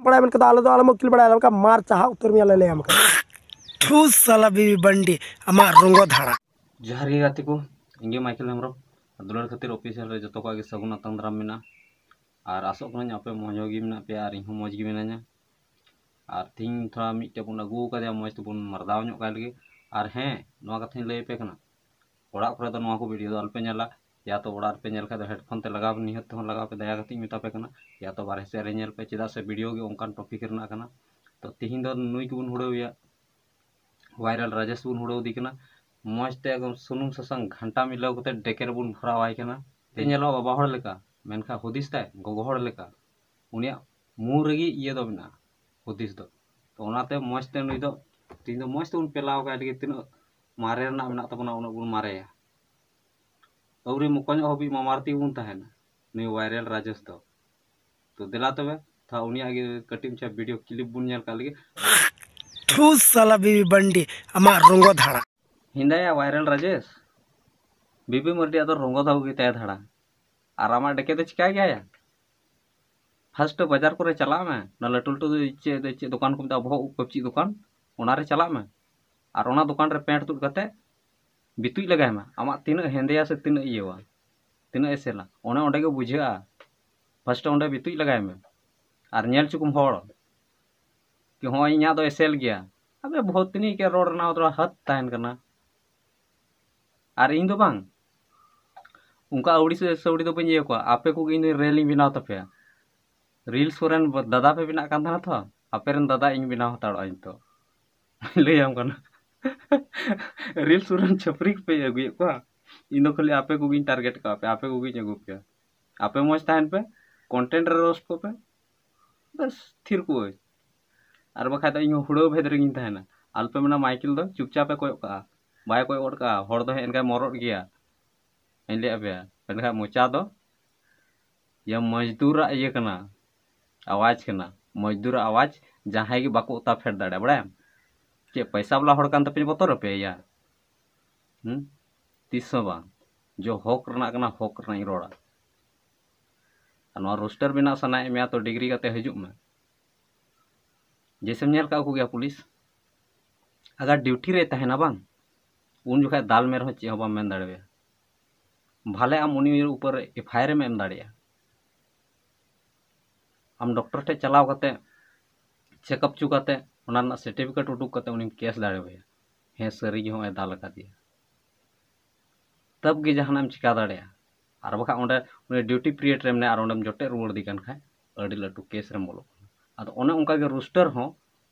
बड़ा मन आले दो आलम किल बड़ा का मार चाह उतर मिया ले हम ठूस साला बीबी बंडी अमा रंगो धाड़ा जहर गे गाते को इंगे माइकल हेम्ब्रम दुलार खातिर ऑफिशियल रे जतो का सगुन आतंग दाराम मेना और आसोग कना आपे मजो गे मेना पे और इहो मज गे मेना और तीन थोड़ा मिट्टे बन अगू का मज तबन मरदाव ᱧᱚᱜ ᱠᱟᱭ ᱞᱟᱹᱜᱤᱫ ᱟᱨ ᱦᱮᱸ ᱱᱚᱣᱟ ᱠᱟᱛᱷᱟᱧ ᱞᱟᱹᱭ ᱟᱯᱮ ᱠᱟᱱᱟ ᱚᱲᱟᱜ ᱠᱚᱨᱮ ᱫᱚ ᱱᱚᱣᱟ ᱠᱚ ᱵᱷᱤᱰᱤᱭᱳ ᱫᱚ ᱟᱞᱚᱯᱮ ᱧᱮᱞᱟ या तो वड़ार पे नल खा हेडफोन लगा नि लगा पे दया गति मेता पे या तो बारे सर नल पे चेदा से वीडियो ओंकान टॉपिक तो तेहन दो नुई को हुड़ा वायरल राजस्व बन हुड़ा उदीना मजते एकदम सूम ससंग घंटा मिलाव कर डेके बन भरावना तेल बाबा मनखा हदीस तय गगोड़ा उन मुँह ये मेना तो मजते नुई तीन मजते बन पेलावे तीन मारे मेना तब मारे बन अवरी मुकन हबी मामारती नुई वायरल राजेश दो तो दिला तबे था उनिया गे कटिम छा वीडियो क्लिप बुन का। ठूस साला बीबी बंडी अमा रंगो धाड़ा हिंदाया वायरल राजेश? बीबी मर्डी अदर रंगो धाव गे तय धाड़ा और आमा डेके तो चिका गया फ़र्स्ट बाज़ार को चला में ना लटू लटू चे चे दुकान को बहुत कपची दुकान ओनारे चला में। और ओना दुकान रे पेंट कते बितुई लगाय में आमा तीन हेंदेया से तीन इयवा तीन एसेला के बुझा फ़र्स्ट ओंडे बितुई लगाय में और नेल चुकुम कि हाँ इना दो एसेल गया अबे बहुत नहीं के रोड ना थोड़ा हद तहन करना और इन बांग उनका से सवड़ी दो बन को आपे को रेलिंग बनाव तपे रील्स को दादा पे बिना तो आपे दादा इन बनाव इन तो लैयाम करना रील्स कोरेन छपरी पे अगुए को इन खाली आपे को टारगेट का पे आपे को अगु पे आपे मज तहन पे कंटेंट रे रोस्ट को पे बस थिर को और बखा तो इन हुड़ो भेद रगिन तहना अल्पे मना माइकिल दो चुपचापे कोय का बाय कोय ओड का हड़ दो हेन का मरद गया ले अबे पेनखा मोचा दो या मजदूर ये कना आवाज़ कना मजदूर आवाज़ जहाँ की बाको उता चे पैसा वाला कान तपे बतर पे या हम तीस बा जो हक हक और रोस्टर बिना सनाए में तो डिग्री हजू में। जैसे नेल का पुलिस। अगर ड्यूटी तहना बांग उन जो दाल में रहो चे बाम दाड़े भाले आम उनी ऊपर एफ़ आई आर एम आम डॉक्टर ठे चलाव चेकअप चु कते उनी केस दाड़े हे सरी दिया तब गे जहाँ चिका उनी ड्यूटी पीरियड और ओंडे जोटे खाय अड़ी लटू केस बोलो अदो ओने उनका के रूस्टर हो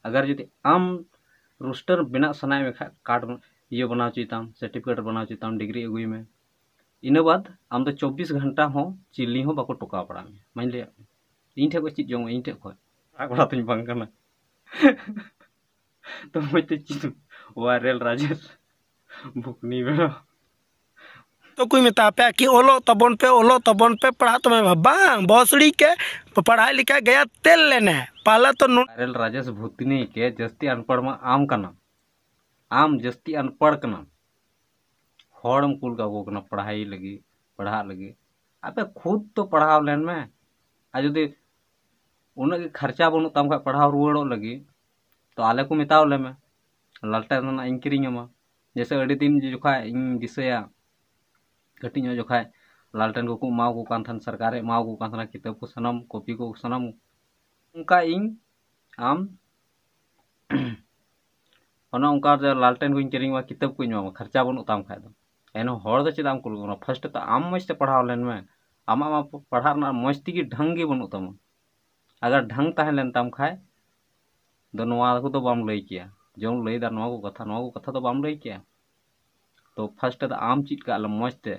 अगर जुदी आम रूस्टर बना सनाय में खा कार्ड ये बनाव चीताम सर्टिफिकेट बनाव चीताम डिग्री अगुई में इन बाद आम तो चौबीस घंटा हो चिल्ली बाको टोका पड़ा में लिया इन ठे को चीज़ जो इन ठे खो आगड़ा तुम बंग तो मत चीज़ वायरल राजेश बुकनी बेड़ा तो कोई मेता पे कि ओलो तबन पे ओलो तबन पे पढ़ा तो मैं बांग बसड़ी के पढ़ाई लिखा गया तेल लेने पहला तो वायरल राजेश भूतनी के जस्ती अनपढ़ में आम कना आम जस्ती अनपढ़ कना हड़म कुल का वो कना पढ़ाई लगी पढ़ा लगी। अबे खुद तो पढ़ाव लेन में आ जुदी उन खर्चा बनू तम खा पढ़ाव रुआड़ो लगी तो आले को मेताव में लालटा इन किरिंगमा जैसे अड़ी दिन जोखा इन दिसया कटी जोखा लालटेन को एमाव को थान सरकार एमाव को को सनम कॉपी को सनम उनका इन आम उनका लालटेन को किरिंग किताब को खर्चा बनू तम खा दो एन चेदा फ़र्स्ट तो आम मजते पढ़ाव लेन में आमा पढ़ा मज तेगी ढंग गे बनू तम अगर ढंग तहन लेन तम खाए दो नवा को तो बाम लई किया। जो लई दा नवा को कथा नवा को कथा तो बाम लई किया। तो फ़र्स्ट तो आम चीज़ का मजते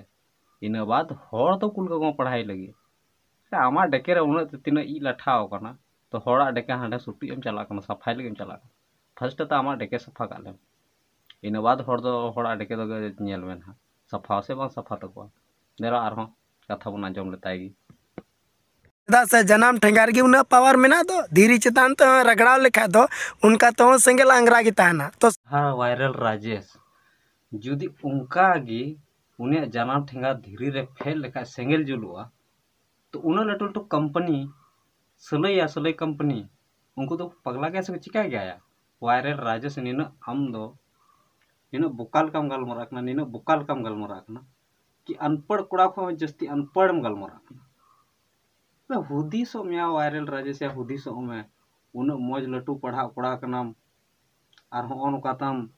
इन बाद हड़ तो कुल को पढ़ाई लगे। आमा डेके रे उन तीन ई लाठाव कना तो हड़ा डेके हाँ सुटी एम चला सफ़ाई लगे चला फ़र्स्ट तो आमा डेके सफ़ा का लेम इन बाद हड़ दो हड़ा डेके हाँ सफ़ा से बांग सफ़ा तक देरा आर कथा बन आज़म लेतागी से जनाम ठेंगार की उन्हें पावर मेना तो धीरे चेतान तो रगड़ा लेखा तो उनका तो सेंगल अंगरा की तहना तो हाँ वायरल राजेश। जुदी उनका गी उन्हें जनाम ठेंगा धीरे रे फेल लेखा सेंगल जुलुआ तो उन लटू लटू कंपनी सलैया सलई कंपनी, उनको तो पगला कैसे चिका गया वायरल राजेश नीन आम दो नीन बुकाल कम गलमरा नीन बुकाल कम गलमरा कि अनपढ़ कोड़ा को जस्ती अनपढ़ गलमरा वायरल राजेश या हुदीसो में। उन मौज लटू पढ़ा कोड़ा और कातम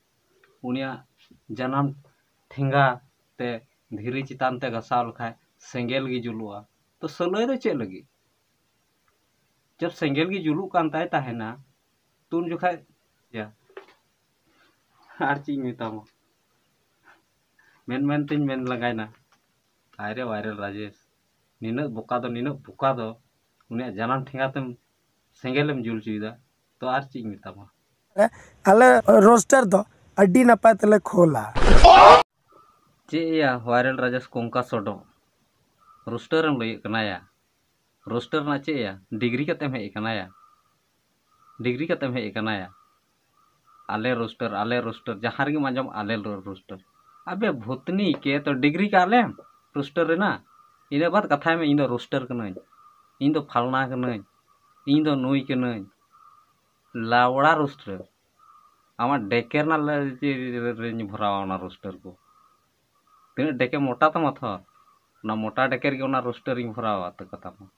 उनिया जन्म ठेंगा ते धीरे चितान ते घसाव लखाय सेंगेल गी जुलुआ तो सलय दो चेक लगी जब सेंगेल की जुलू कानता है ना तो उन जोखा चीज़ मेतामा मेन मेन तीन मेन लगाए ना। आयरे वायरल राजेश। नीन बोका नीन बुका जानम ठेंगा तुम सेंगेलम जुल चुईदा तो आर चीज़ अले रोस्टर दो अड्डी नपाय तले खोला चे या वायरल राजेश कोंका सोडो रोस्टर हम लई कनाया रोस्टर ना चे या डिग्री का तेम है या डिग्री का तेम है या आले रोस्टर आले रोस्टर जहाँ रे माजम आले रोस्टर अबे भूतनी के तो डिग्री का आले रोस्टर रे ना इन बाद कथा में इन रोस्टर कन इन फालना इन नुई कन लावड़ा रोस्टर आमा डेकेर ना भरावा रोस्टर को तीन डेके मोटा तो मत मोटा डेकेर रोस्टर भरावा तो कथा में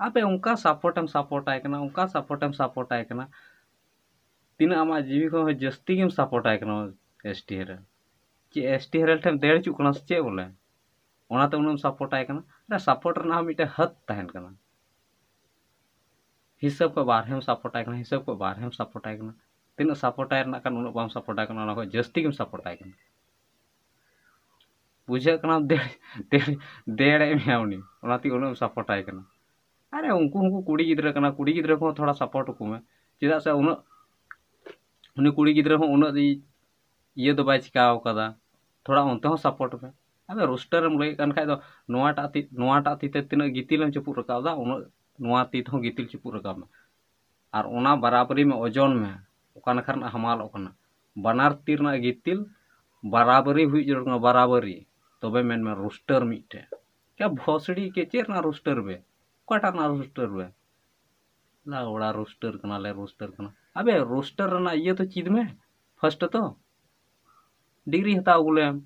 आपे उनका सपोर्ट एम सपोर्ट आए उनका सपोर्ट एम सपोर्ट आए तीन आमा जीवी को जस्ती सपोर्ट आए एस टी हेरल चे एस टी हेरल ठेम देड़ चुक कना चे बोले अरे सपोर्ट रना मिटे हद को बाहर हम सपोर्ट हिसाब हम सपोर्ट सपोर्ट सपोर्ट आए कना को जस्ती सपोर्ट कना बुझे देड़ ओनाती उनम सपोर्ट अरे उनको उनको कुड़ी कुड़ी गिद्रा को थोड़ा सपोर्ट को में चेदा से उन उन कुड़ी गिद्रा को उन ये दो बाय चिकाव कदा थोड़ा अब रोस्टर एम लैन खाद तीत तीन गितिल चुपू रखा उन्हों तीत गितिल चुपू रखा में और उना बराबरी में ओजन में ओकानखर हमाल बनार तीर गितिल बराबरी हो बराबरी तब तो में रोस्टर मिट्टे क्या भोसड़ी के चेना रोस्टर बे कटा रोस्टर बे ओड़ा रोस्टर ले रोस्टर अबे रोस्टर ये तो चिद में फ़र्स्ट तो डिग्री हता उगुलेम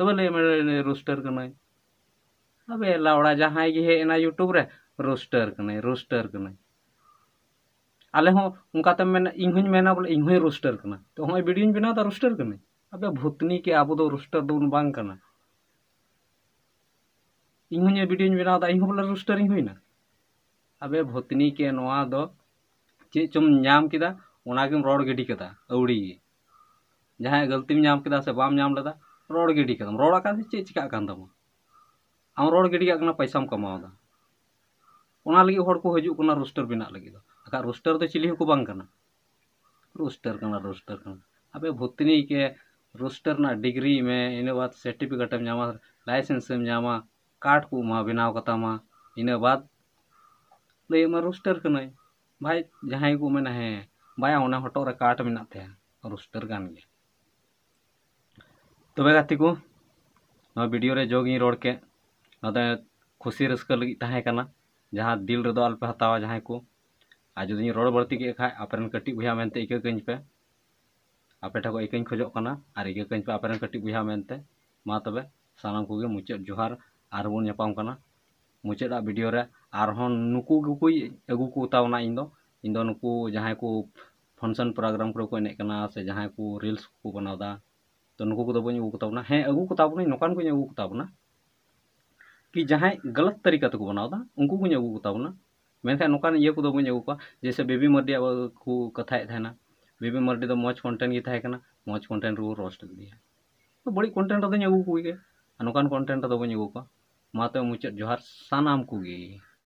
गुले तब ले मेरे रोस्टर कना अबे लावड़ा जहाँ गे हे ना यूट्यूब रोस्टर कने रोस्टर कने आले उनका तम में इन हुन बोले इन रोस्टर कना तो हम वीडियो बना दा रोस्टर कने अबे भूतनी के आबो दो रोस्टर दो बांग हुन वीडियो बना दा इन बोले रोस्टर इन हुई ना। अबे भूतनी के नवा दो चे चुम नाम रोड गिडी कदा अवड़ी जहाँ गलती में नाम किदा, से बाम लदा। रोड गिडी कदम रोड चे चिका कान दम आम रोड गिडी का पैसा कमावदा उना लगी हड़ को हजू कना रोस्टर बिना लगी अका रोस्टर तो चिली को रोस्टर कना रोस्टर कना अबे भूतनी के रोस्टर डिग्री में इन बाद सर्टिफिकेट में नामा लाइसेंस में नामा कार्ड को बनाव कता मा इन बाद लय मा रोस्टर भाई जहाँ को मेना है भाई ओना हटो रे काट मेना रोस्टर गान गे तबे गाती को वीडियो रे जोगी रोड के ना खुशी रस्क लगी दिल रे दो अल्प हतावा जहाँ को। आज जुदी रोड बढ़ती के खाय आपरन कटी बुया मेनते इके कंज पे। आपे ठको इकन खोजो आर इके कंज पे आपरन कटी बुया मेनते। मा तबे सानाम कोगे मुचाद जोहार आर बोन नेपाम कना मुचादा वीडियो रे अगु को उतावना इन दो इन दो नुकु जहाँ को फ़ंक्शन प्रोग्राम को एने कना से जहाँ को रील्स को बनावदा तो नुकु को अगु कुतावना हे। अगु कुतावना नोकान को अगु कि जहाँ गलत तरीका तक बनावदा उनको को अगु कुतावना मेनखान नोकान ये को अगु जैसे बेबी मर्डी को थाना बेबी मर्डी मौज कंटेंट की थाए कना मौज कंटेंट रोस्ट दिया। तो बड़ी कन्टेंट दो अगु को नोकान कंटेंट दो बनी को माते मुचाद जोहार सानाम को